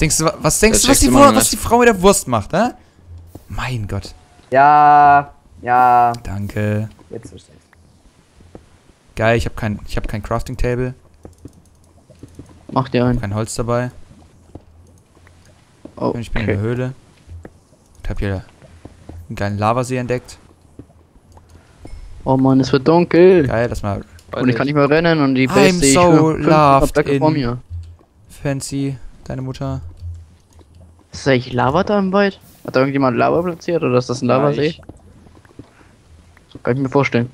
denkst du, was denkst du, was die, was nicht. die Frau mit der Wurst macht, hä? Mein Gott. Ja, ja. Danke. Jetzt verstehe ich. Geil, ich habe kein, ich hab kein Crafting Table, Mach dir ein. kein Holz dabei. Oh, Und ich bin in der. Höhle. Und hab hier einen geilen Lavasee entdeckt. Oh Mann, es wird dunkel. Geil, lass mal Und ich kann nicht mehr rennen und die I'm Base ich so 500 loved Blöcke vor in- mir. fancy, deine Mutter. Ist da eigentlich Lava da im Wald? Hat da irgendjemand Lava platziert oder ist das ein Ja, Lavasee? ich. Kann ich mir vorstellen.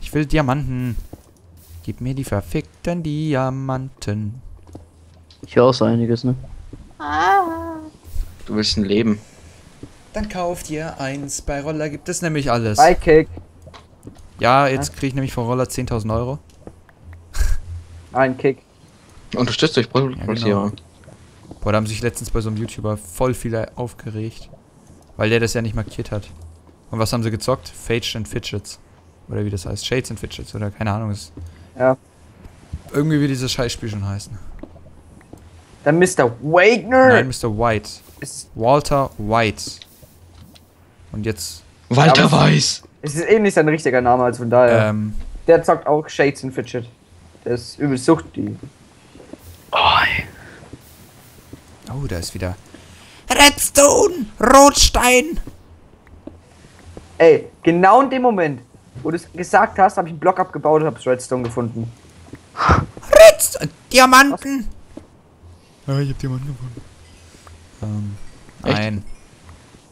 Ich will Diamanten. Gib mir die verfickten Diamanten. Ich höre auch so einiges, ne? Du willst ein Leben. Dann kauft ihr eins. Bei Roller gibt es nämlich alles. Bei Kick. Ja, jetzt kriege ich nämlich von Roller 10.000 Euro. Ein Kick. Unterstützt euch Produktplatzierer. Boah, da haben sich letztens bei so einem YouTuber voll viele aufgeregt. Weil der das ja nicht markiert hat. Und was haben sie gezockt? Faged and Fidgets. Oder wie das heißt. Shades and Fidgets oder keine Ahnung. Ist Ja. irgendwie wie dieses Scheißspiel schon heißen. Dann Mr. Wagner. Nein, Mr. White. Ist, Walter White. Und jetzt, Walter Aber- Weiß. es ist eh nicht sein richtiger Name, also von daher. ähm, Der zockt auch Shades and Fidget. Der ist übel Sucht, die. Oh, da ist wieder Redstone, Rotstein. Ey, genau in dem Moment, wo du es gesagt hast, habe ich einen Block abgebaut und habe Redstone gefunden. Redstone, Diamanten. Ja, ich hab Diamanten gefunden. Ähm, Echt? nein.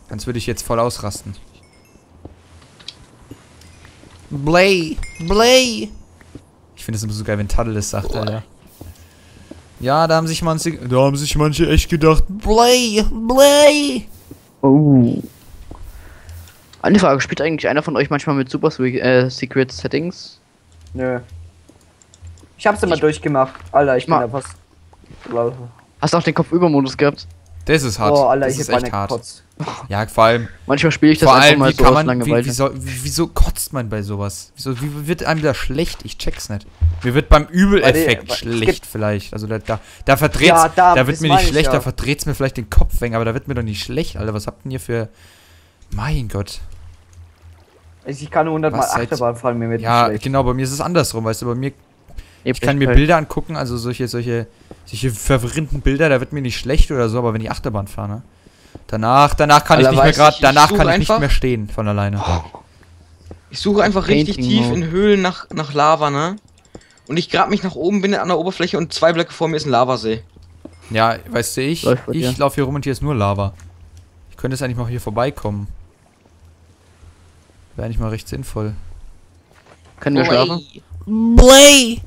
Sonst würde ich jetzt voll ausrasten. Blay, Blay. Ich finde es immer so geil, wenn Taddle das sagt, Alter. Ja, da haben sich manche, da haben sich manche echt gedacht, Blay, Blay. Oh. Eine Frage, spielt eigentlich einer von euch manchmal mit Super äh, Secret Settings? Nö. Ich hab's immer durchgemacht. Alter, ich, Ich bin ma- da fast. Hast du auch den Kopfübermodus gehabt? Das ist hart. Oh, Alter, das ich ist echt hart. gekotzt. Ja, vor allem, Manchmal spiele ich das vor einfach allem, mal wie so kann man, wie, wie, wieso kotzt man bei sowas? Wieso, wie wird einem da schlecht? Ich check's nicht. Mir wird beim Übeleffekt schlecht vielleicht. Also da, da, da verdreht's, Ja, da, da wird mir nicht ich schlecht, ja. da verdreht's mir vielleicht den Kopf weg, aber da wird mir doch nicht schlecht, Alter. Was habt denn ihr für... Mein Gott. Also ich kann 100 Mal Was seid- Achterbahn fahren, mir wird Ja, genau, bei mir ist es andersrum, weißt du, bei mir, ich kann mir Bilder angucken, also solche, solche, solche verwirrenden Bilder, da wird mir nicht schlecht oder so, aber wenn ich Achterbahn fahre, ne? Danach, danach kann ich Alter, nicht mehr gerade, ich- ich danach kann ich nicht mehr stehen von alleine. Ich suche einfach richtig Painting tief Mode. in Höhlen nach, nach Lava, ne? Und ich grab mich nach oben, bin an der Oberfläche und zwei Blöcke vor mir ist ein Lavasee. Ja, weißt du, ich, Läuft ich laufe hier rum und hier ist nur Lava. Ich könnte jetzt eigentlich mal hier vorbeikommen. Wäre eigentlich mal recht sinnvoll. Können wir schlafen? Blay!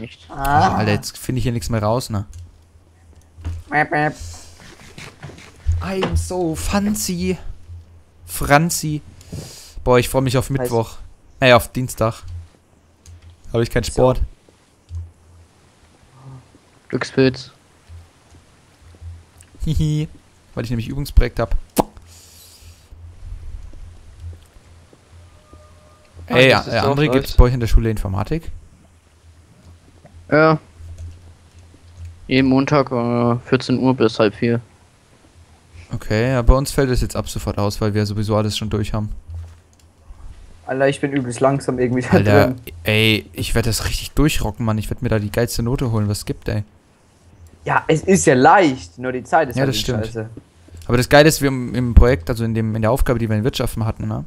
Nicht. Ah. Alter, jetzt finde ich hier nichts mehr raus, ne? I'm so fancy. Franzi. Boah, ich freue mich auf Mittwoch. Ey, auf Dienstag. Habe ich keinen Sport. Glückspilz. Hihi. Weil ich nämlich Übungsprojekt habe. Ey, das ist äh, André, was. gibt's bei euch in der Schule Informatik? Ja. Jeden Montag äh, 14 Uhr bis halb vier. Okay, ja, bei uns fällt es jetzt ab sofort aus, weil wir sowieso alles schon durch haben. Alter, ich bin übelst langsam irgendwie da Alter, drin. ey, ich werde das richtig durchrocken, Mann. Ich werde mir da die geilste Note holen, was es gibt, ey. Ja, es ist ja leicht, nur die Zeit ist Ja, halt das stimmt. Scheiße. Aber das Geile ist, wir im, im Projekt, also in, dem, in der Aufgabe, die wir in Wirtschaften hatten, ne?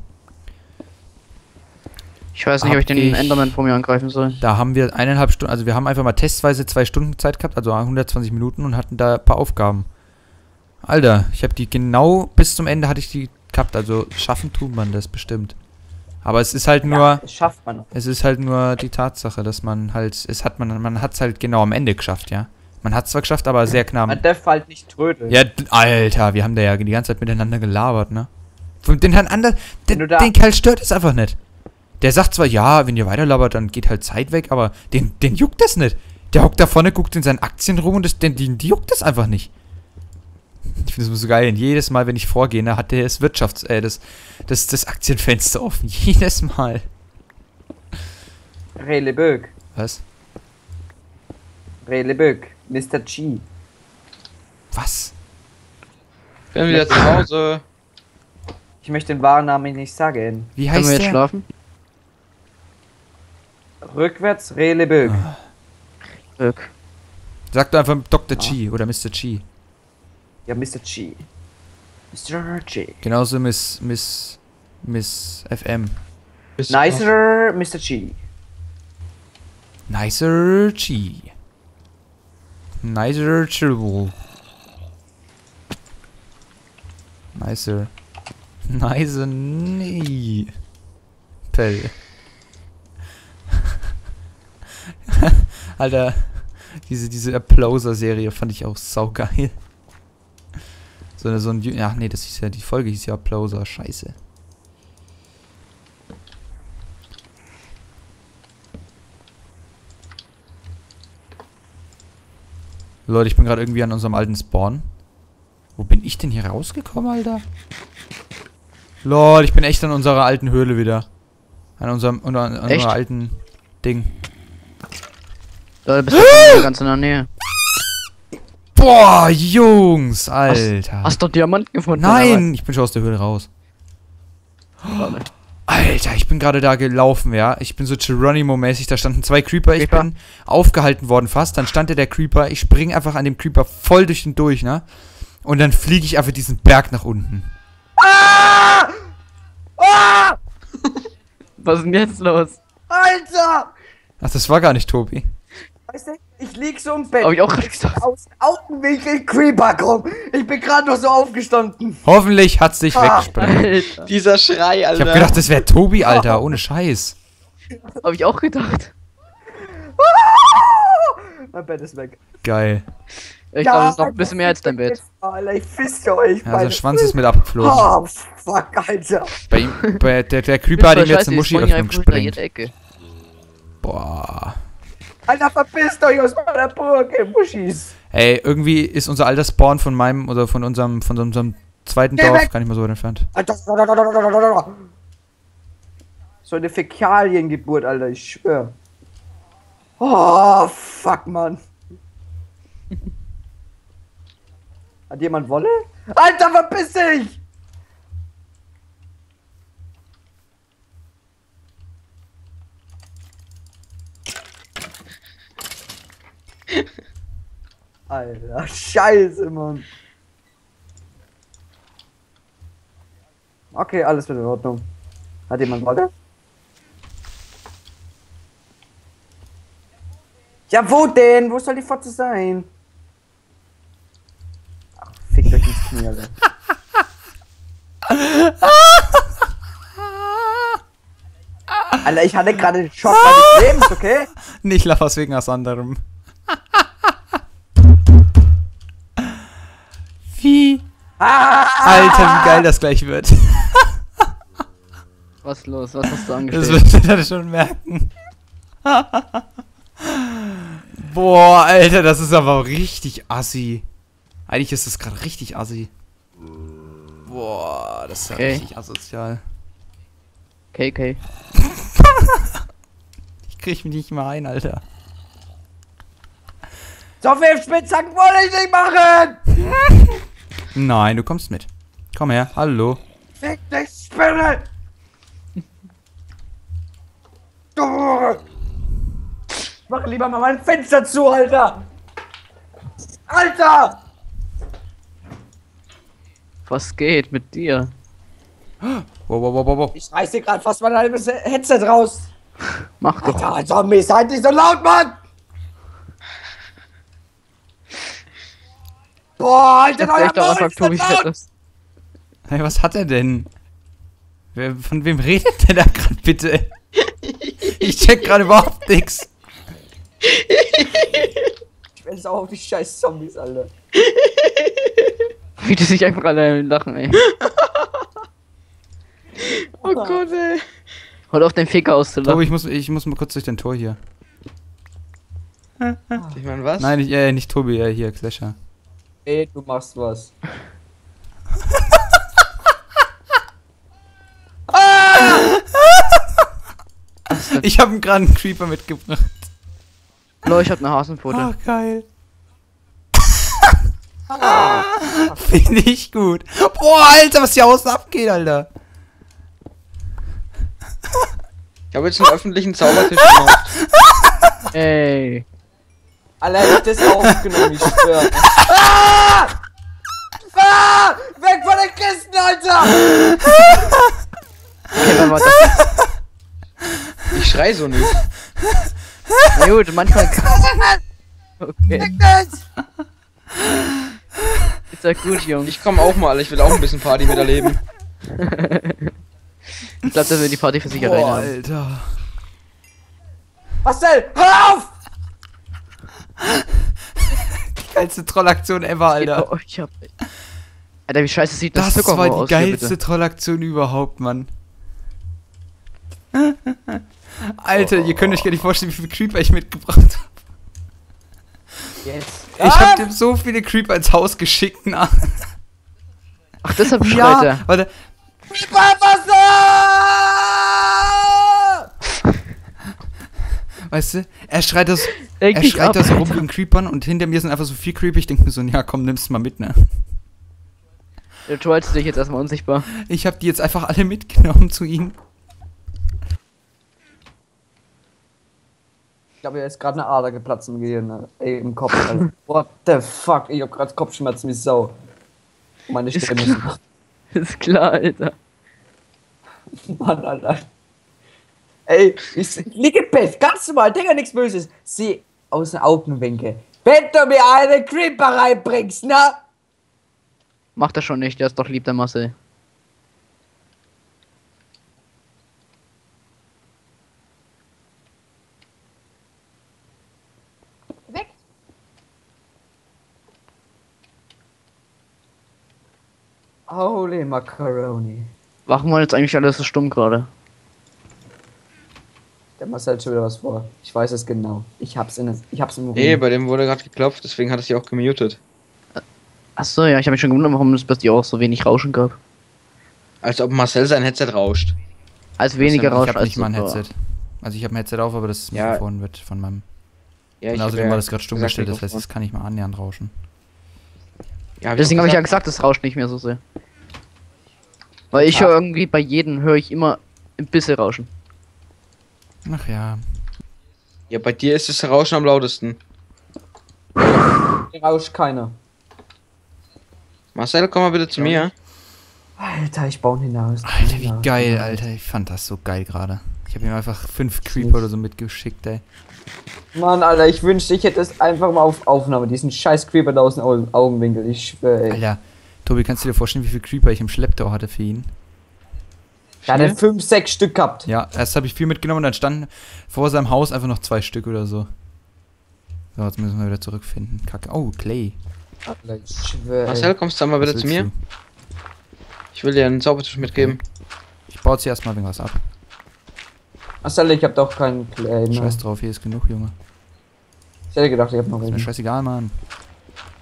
Ich weiß nicht, ob ich den ich- Enderman vor mir angreifen soll. Da haben wir eineinhalb Stunden, also wir haben einfach mal testweise zwei Stunden Zeit gehabt, also 120 Minuten und hatten da ein paar Aufgaben. Alter, ich habe die genau bis zum Ende hatte ich die gehabt, also schaffen tut man das bestimmt. Aber es ist halt nur, Ja, schafft man. es ist halt nur die Tatsache, dass man halt, es hat man, man hat es halt genau am Ende geschafft, ja. Man hat zwar geschafft, aber sehr knapp. Man darf halt nicht trödeln. Ja, Alter, wir haben da ja die ganze Zeit miteinander gelabert, ne? Und den Herrn Ander, Wenn den, den Kerl stört es einfach nicht. Der sagt zwar, ja, wenn ihr weiterlabert, dann geht halt Zeit weg, aber den, den juckt das nicht. Der hockt da vorne, guckt in seinen Aktien rum und das, den, die, die juckt das einfach nicht. Ich finde es so geil. Und jedes Mal, wenn ich vorgehe, ne, hat der das Wirtschafts-, äh, das, das, das Aktienfenster offen. Jedes Mal. Releböck. Was? Releböck. Mr. G. Was? Bin wieder zu Hause. Ich möchte den wahren Namen nicht sagen. Wie Können heißt wir jetzt der? schlafen? Rückwärts, Relebög. Glück. Sag doch einfach Dr. G oder Mr. G. Ja, Mr. G. Mr. G. Genauso Miss, Miss, Miss FM. Nicer Mr. G. Nicer G. Nicer Chillable. Nicer. Nicer Nee. Pell. Alter, diese, diese Applauser-Serie fand ich auch saugeil. So, so ein. Ja, nee, das ist ja. Die Folge hieß ja Applauser. Scheiße. Leute, ich bin gerade irgendwie an unserem alten Spawn. Wo bin ich denn hier rausgekommen, Alter? Lol, ich bin echt an unserer alten Höhle wieder. An unserem, an, an unserer alten Ding. Leute, bist du ganz in der Nähe. Boah, Jungs, Alter. Hast du Diamanten gefunden? Nein, ich bin schon aus der Höhle raus. Alter, ich bin gerade da gelaufen, ja. Ich bin so Geronimo-mäßig, da standen zwei Creeper, ich Creeper. bin aufgehalten worden fast. Dann stand da der Creeper, ich spring einfach an dem Creeper voll durch den durch, ne? Und dann fliege ich einfach diesen Berg nach unten. Was ist denn jetzt los? Alter! Ach, das war gar nicht Tobi. Weißt du, ich lieg so im Bett. Hab ich auch gerade gesagt. Aus Augenwinkel Creeper rum. Ich bin gerade noch so aufgestanden. Hoffentlich hat's dich Ah. weggesprengt. Alter. Dieser Schrei, Alter. Ich hab gedacht, das wäre Tobi, Alter, ohne Scheiß. Hab ich auch gedacht. Mein Bett ist weg. Geil. Ich glaube, es ist noch ein bisschen mehr als dein Bett. Alter, ich fiste euch. Ja, der Schwanz ist mit abgeflogen. Oh, fuck, Alter. Bei ihm, bei der, der Creeper hat ihm jetzt eine Muschi-Öffnung gesprengt. Boah. Alter, verpisst euch aus meiner Burg, ihr Muschis. Ey, irgendwie ist unser alter Spawn von meinem, oder von unserem, von unserem zweiten Geh Dorf weg! gar nicht mal so weit entfernt. Alter. So eine Fäkaliengeburt, Alter, ich schwör. Oh, fuck, Mann. Hat jemand Wolle? Alter, verpiss dich! Alter, scheiße, Mann. Okay, alles wird in Ordnung. Hat jemand Wolle? Ja, wo denn? Wo soll die Fotze sein? Ach, fickt euch ins Knie, Alter. Alter, ich hatte gerade den Schock meines Lebens, okay? Nicht Las Vegas anderem. Ah, Alter, wie geil das gleich wird. Was ist los? Was hast du Das angestellt? wird ihr schon merken. Boah, Alter, das ist aber richtig assi. Eigentlich ist das gerade richtig assi. Boah, das ist ja Okay. richtig asozial. KK. Ich krieg mich nicht mehr ein, Alter. So viel Spitzhacken wollte ich nicht machen! Nein, du kommst mit. Komm her, hallo. Fick dich, Spinne! Du! Ich mach lieber mal mein Fenster zu, Alter! Alter! Was geht mit dir? Wow, wow, wow, wow, wow. Ich reiß dir gerade fast mein halbes Headset raus! Mach doch. Alter, Zombies, seid nicht so laut, Mann! Boah, Alter, euer auch Maul einfach Tobi laut! Fettes. Hey, was hat er denn? Wer, von wem redet der da gerade bitte? Ich check gerade überhaupt nichts. Ich bin sauer auf die scheiß Zombies, Alter. Wie die sich einfach alle lachen, ey. Oh Gott, ey. Hol auf den Ficker Tobi, auszulachen. ich muss, ich muss mal kurz durch dein Tor hier. Ich meine, was? Nein, ich, äh, nicht Tobi, äh, hier, Clasher. Ey, du machst was. Ich habe einen gerade einen Creeper mitgebracht. Leute, ich hab eine Hasenpfote. Ah, geil. Finde ich gut. Boah, Alter, was hier außen abgeht, Alter. Ich habe jetzt einen öffentlichen Zaubertisch gemacht. Ey. Alter, hätte ich das aufgenommen, ich schwör. Ah! Ah! Weg von den Kisten, Alter! Okay, warte mal, das Ich schrei so nicht. Na gut, manchmal. Okay, ist ja gut, Jungs. Ich komme auch mal, ich will auch ein bisschen Party miterleben. Ich glaube, dass wir die Party für sich alleine. Alter. Marcel, hör auf! Geilste Trollaktion ever, Alter. Oh, ich hab. Alter, wie scheiße sieht das, Das Zuckerrohr war die aus hier, geilste bitte? Trollaktion überhaupt, Mann. Alter, ihr könnt euch gar nicht vorstellen, wie viele Creeper ich mitgebracht habe. Jetzt. Ich hab dem so viele Creeper ins Haus geschickt. Na. Ach, deshalb schreit Ja, er. warte. Weißt du, er schreit das, er schreit ab, das rum Alter. wegen Creepern und hinter mir sind einfach so vier Creeper. Ich denke mir so, ja komm, nimm's mal mit, ne? Du trollst dich jetzt erstmal unsichtbar. Ich hab die jetzt einfach alle mitgenommen zu ihm. Ich glaube, er ist gerade eine Ader geplatzt im Gehirn, ne? ey, im Kopf, Alter. What the fuck? Ich hab grad Kopfschmerzen wie Sau. Meine Ist Stimme klar. Ist klar, Alter. Mann, Alter. Ey, ich, ich lieg im Bett, ganz normal, Digga, nichts Böses. Sieh aus den Augenwinkel. Wenn du mir eine Creeper reinbringst, na? Macht er schon nicht, der ist doch lieb, der Marcel. Weg. Holy Macaroni. Warum waren jetzt eigentlich alle so stumm gerade? Der Marcel hat schon wieder was vor. Ich weiß es genau. Ich hab's in ich hab's im Ruhm. Nee, bei dem wurde gerade geklopft, deswegen hat es sich auch gemutet. Achso, ja, ich habe mich schon gewundert, warum es bei dir auch so wenig Rauschen gab. Als ob Marcel sein Headset rauscht. Als weniger ich Rauschen hab als nicht mal ein. Headset. Also ich habe ein Headset auf, aber das Ja. Mikrofon wird von meinem. Ja, hab außerdem ja war das gerade stumm gestellt, das heißt, es kann nicht mal annähernd rauschen. Ja, Deswegen auch habe ich ja gesagt. es rauscht nicht mehr so sehr. Weil ich höre irgendwie bei jedem höre ich immer ein bisschen Rauschen. Ach ja. Ja, bei dir ist das Rauschen am lautesten. Rauscht keiner. Marcel, komm mal bitte zu mir. Alter, ich baue ihn hinaus. Alter, wie Hinaus. geil, Alter. Ich fand das so geil gerade. Ich habe ihm einfach fünf Creeper oder so mitgeschickt, ey. Mann, Alter, ich wünschte, ich hätte es einfach mal auf Aufnahme. Diesen scheiß Creeper da aus dem Au- Augenwinkel. Ich schwöre, ey. Alter, Tobi, kannst du dir vorstellen, wie viele Creeper ich im Schlepptau hatte für ihn? Er hat Vier? fünf, sechs Stück gehabt. Ja, erst habe ich vier mitgenommen und dann standen vor seinem Haus einfach noch zwei Stück oder so. So, jetzt müssen wir wieder zurückfinden. Kacke. Oh, Clay. Marcel, kommst du mal Was bitte zu mir? du? Ich will dir einen Zaubertisch mitgeben. Ich baue jetzt hier erstmal irgendwas ab. Marcel, ich hab doch keinen Clay. Ne? Scheiß drauf, hier ist genug, Junge. Ich hätte gedacht, ich hab noch Ist mir einen. scheißegal, Mann.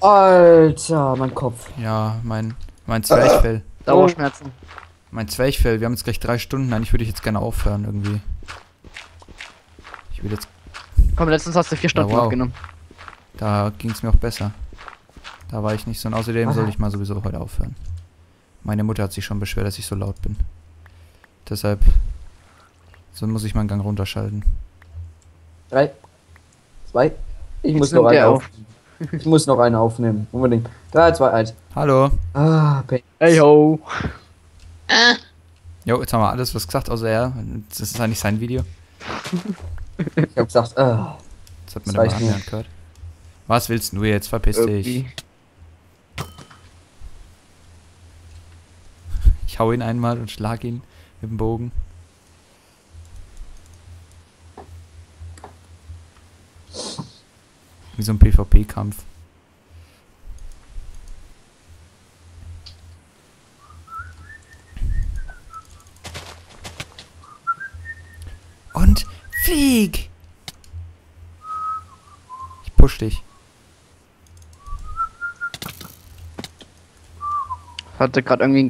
Alter, mein Kopf. Ja, mein, mein Zwerchfell. Dauerschmerzen. Mein Zwerchfell, wir haben jetzt gleich drei Stunden. Eigentlich würde ich jetzt gerne aufhören irgendwie. Ich würde jetzt. Komm, letztens hast du vier Stunden wow. aufgenommen. Da ging es mir auch besser. Da war ich nicht so. Und außerdem soll ich mal sowieso heute aufhören. Meine Mutter hat sich schon beschwert, dass ich so laut bin. Deshalb. So muss ich meinen Gang runterschalten. Drei, zwei. Ich muss Jetzt noch nimmt einen auf. Ich muss noch einen aufnehmen. Unbedingt. Drei, zwei, eins. Hallo. Ah, Baby. Hey ho. Jo, jetzt haben wir alles was gesagt, außer er. Das ist eigentlich sein Video. Ich hab gesagt, ah. Das hat man Das immer annähernd gehört. Was willst du jetzt? Verpiss dich. Irgendwie. Ich hau ihn einmal und schlag ihn mit dem Bogen. Wie so ein PvP-Kampf. Und flieg! Ich push dich. Hatte gerade irgendwie